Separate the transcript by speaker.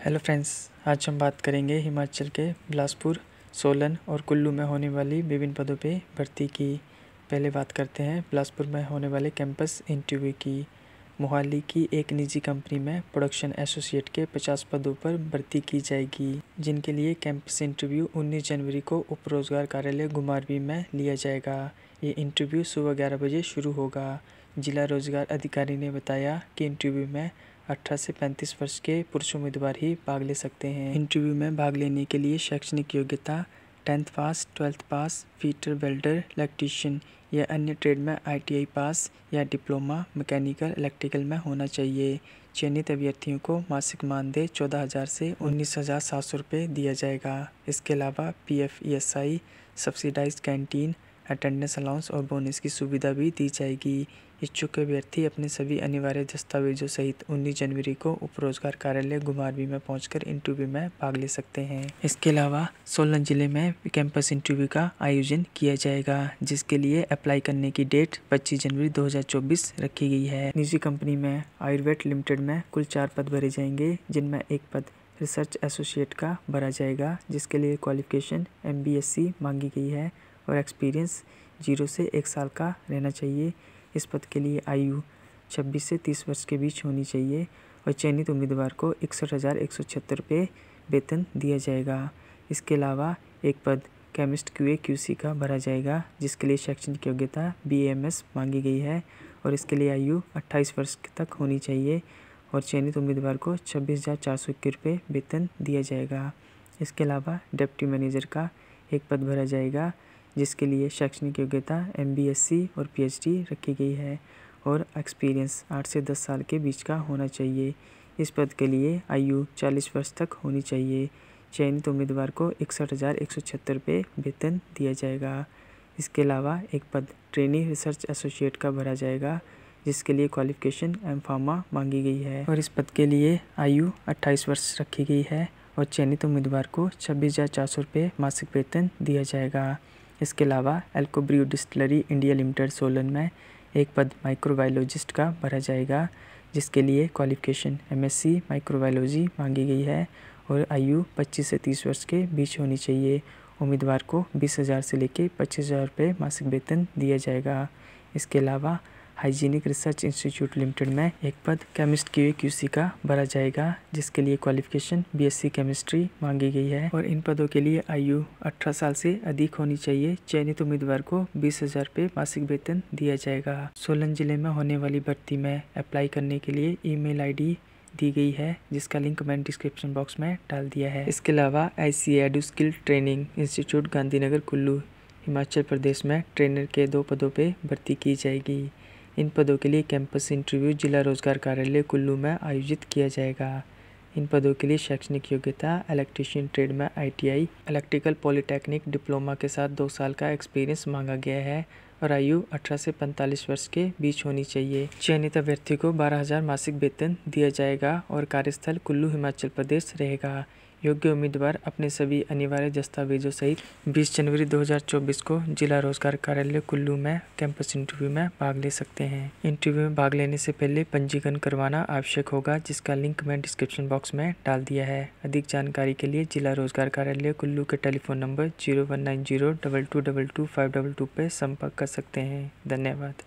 Speaker 1: Hello friends आज हम बात करेंगे हिमाचल के बिलासपुर, सोलन और कुल्लू में होने वाली विभिन्न पदों पे भर्ती की। पहले बात करते हैं बिलासपुर में होने वाले कैंपस इंटरव्यू की। मोहाली की एक निजी कंपनी में प्रोडक्शन एसोसिएट के 50 पदों पर भर्ती की जाएगी, जिनके लिए कैंपस इंटरव्यू 19 जनवरी को उप रोज़गार कार्यालय गुमारवी में लिया जाएगा। ये इंटरव्यू सुबह ग्यारह बजे शुरू होगा। जिला रोज़गार अधिकारी ने बताया कि इंटरव्यू में अठारह से पैंतीस वर्ष के पुरुष उम्मीदवार ही भाग ले सकते हैं। इंटरव्यू में भाग लेने के लिए शैक्षणिक योग्यता, tenth pass, twelfth pass, fitter, welder, electrician या अन्य ट्रेड में आईटीआई पास या डिप्लोमा, मैकेनिकल, इलेक्ट्रिकल में होना चाहिए। चयनित अभ्यर्थियों को मासिक मानदेय चौदह हज़ार से उन्नीस हज़ार सात सौ रुपये दिया जाएगा। इसके अलावा P F E S I subsidised canteen, attendance allowance और बोनस की सुविधा भी दी जाएगी। इच्छुक अभ्यर्थी अपने सभी अनिवार्य दस्तावेजों सहित 19 जनवरी को उप रोज़गार कार्यालय गुमारवी में पहुंचकर इंटरव्यू में भाग ले सकते हैं। इसके अलावा सोलन ज़िले में कैंपस इंटरव्यू का आयोजन किया जाएगा, जिसके लिए अप्लाई करने की डेट 25 जनवरी 2024 रखी गई है। निजी कंपनी में आयुर्वेद लिमिटेड में कुल चार पद भरे जाएँगे, जिनमें एक पद रिसर्च एसोसिएट का भरा जाएगा, जिसके लिए क्वालिफिकेशन एम मांगी गई है और एक्सपीरियंस ज़ीरो से एक साल का रहना चाहिए। इस पद के लिए आयु 26 से 30 वर्ष के बीच होनी चाहिए और चयनित उम्मीदवार को इकसठ हज़ार एक सौ छिहत्तर रुपये वेतन दिया जाएगा। इसके अलावा एक पद chemist Q A Q C का भरा जाएगा, जिसके लिए शैक्षणिक योग्यता बी एम एस मांगी गई है और इसके लिए आयु 28 वर्ष तक होनी चाहिए और चयनित उम्मीदवार को छब्बीस हज़ार चार सौ इक्कीस रुपये वेतन दिया जाएगा। इसके अलावा डिप्टी मैनेजर का एक पद भरा जाएगा जिसके लिए शैक्षणिक योग्यता एम और पीएचडी रखी गई है और एक्सपीरियंस आठ से दस साल के बीच का होना चाहिए। इस पद के लिए आयु चालीस वर्ष तक होनी चाहिए। चयनित उम्मीदवार को इकसठ हज़ार एक सौ छिहत्तर रुपये वेतन दिया जाएगा। इसके अलावा एक पद ट्रेनिंग रिसर्च एसोसिएट का भरा जाएगा, जिसके लिए क्वालिफिकेशन एम फार्मा मांगी गई है। और इस पद के लिए आयु 28 वर्ष रखी गई है और चयनित उम्मीदवार को छब्बीस हज़ार चार सौ रुपये मासिक वेतन दिया जाएगा। इसके अलावा Alcobrew distillery India limited Solan में एक पद माइक्रोबायोलॉजिस्ट का भरा जाएगा, जिसके लिए क्वालिफिकेशन एमएससी माइक्रोबायोलॉजी मांगी गई है और आयु 25 से 30 वर्ष के बीच होनी चाहिए। उम्मीदवार को बीस हज़ार से लेकर पच्चीस हज़ार रुपये मासिक वेतन दिया जाएगा। इसके अलावा हाइजीनिक रिसर्च इंस्टीट्यूट लिमिटेड में एक पद, केमिस्ट क्यू क्यूसी का भरा जाएगा, जिसके लिए क्वालिफिकेशन बीएससी केमिस्ट्री मांगी गई है। और इन पदों के लिए आयु 18 साल से अधिक होनी चाहिए। चयनित उम्मीदवार को बीस हज़ार रुपये मासिक वेतन दिया जाएगा। सोलन ज़िले में होने वाली भर्ती में अप्लाई करने के लिए ईमेल आईडी दी गई है, जिसका लिंक मैंने डिस्क्रिप्शन बॉक्स में डाल दिया है। इसके अलावा I C edu skill training institute Gandhinagar Kullu, Himachal Pradesh में ट्रेनर के दो पदों पे भर्ती की जाएगी। इन पदों के लिए कैंपस इंटरव्यू जिला रोज़गार कार्यालय कुल्लू में आयोजित किया जाएगा। इन पदों के लिए शैक्षणिक योग्यता इलेक्ट्रीशियन ट्रेड में आईटीआई इलेक्ट्रिकल पॉलिटेक्निक डिप्लोमा के साथ दो साल का एक्सपीरियंस मांगा गया है और आयु 18 से 45 वर्ष के बीच होनी चाहिए। चयनित अभ्यर्थी को बारह हज़ार मासिक वेतन दिया जाएगा और कार्यस्थल कुल्लू, हिमाचल प्रदेश रहेगा। योग्य उम्मीदवार अपने सभी अनिवार्य दस्तावेजों सहित 20 जनवरी 2024 को जिला रोज़गार कार्यालय कुल्लू में कैंपस इंटरव्यू में भाग ले सकते हैं। इंटरव्यू में भाग लेने से पहले पंजीकरण करवाना आवश्यक होगा, जिसका लिंक मैं डिस्क्रिप्शन बॉक्स में डाल दिया है। अधिक जानकारी के लिए जिला रोज़गार कार्यालय कुल्लू के telephone number zero one nine zero double two double two five double two पे संपर्क कर सकते हैं। धन्यवाद।